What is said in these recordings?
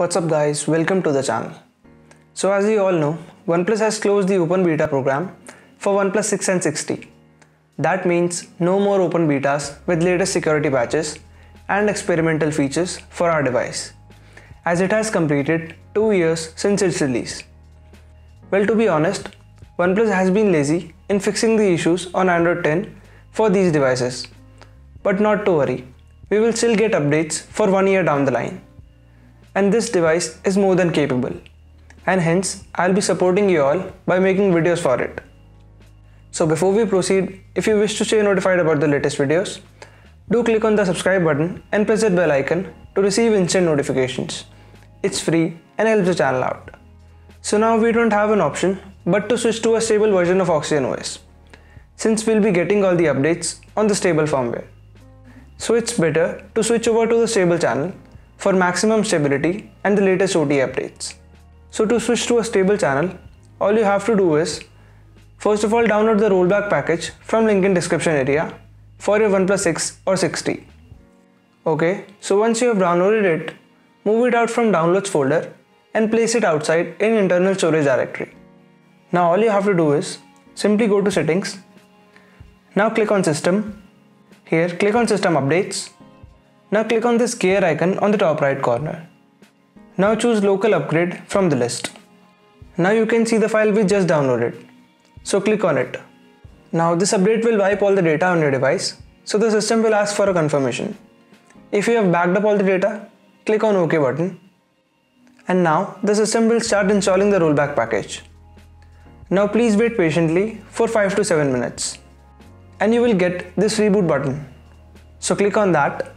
What's up guys, welcome to the channel. So as you all know, OnePlus has closed the open beta program for OnePlus 6 and 6T. That means no more open betas with latest security patches and experimental features for our device, as it has completed 2 years since its release. Well to be honest, OnePlus has been lazy in fixing the issues on Android 10 for these devices. But not to worry, we will still get updates for one year down the line and this device is more than capable and hence I'll be supporting you all by making videos for it. So before we proceed, if you wish to stay notified about the latest videos, do click on the subscribe button and press that bell icon to receive instant notifications. It's free and helps the channel out. So now we don't have an option but to switch to a stable version of Oxygen OS since we'll be getting all the updates on the stable firmware. So it's better to switch over to the stable channel for maximum stability and the latest OTA updates. So to switch to a stable channel, all you have to do is first of all download the rollback package from link in description area for your OnePlus 6 or 6T. Okay, so once you have downloaded it, move it out from downloads folder and place it outside in internal storage directory. Now all you have to do is simply go to settings. Now click on system. Here click on system updates now click on this gear icon on the top right corner. Now choose local upgrade from the list. Now you can see the file we just downloaded. So click on it. Now this update will wipe all the data on your device, so the system will ask for a confirmation. If you have backed up all the data, click on OK button. And now the system will start installing the rollback package. Now please wait patiently for 5 to 7 minutes. And you will get this reboot button. So click on that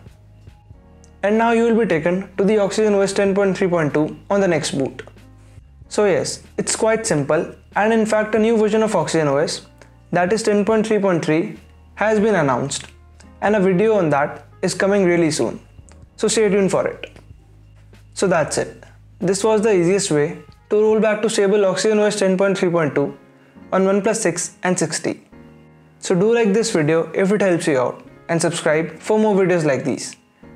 and now you will be taken to the Oxygen OS 10.3.2 on the next boot. So yes, it's quite simple and in fact a new version of Oxygen OS that is 10.3.3 has been announced and a video on that is coming really soon. So stay tuned for it. So that's it. This was the easiest way to roll back to stable Oxygen OS 10.3.2 on OnePlus 6 and 6T. So do like this video if it helps you out and subscribe for more videos like these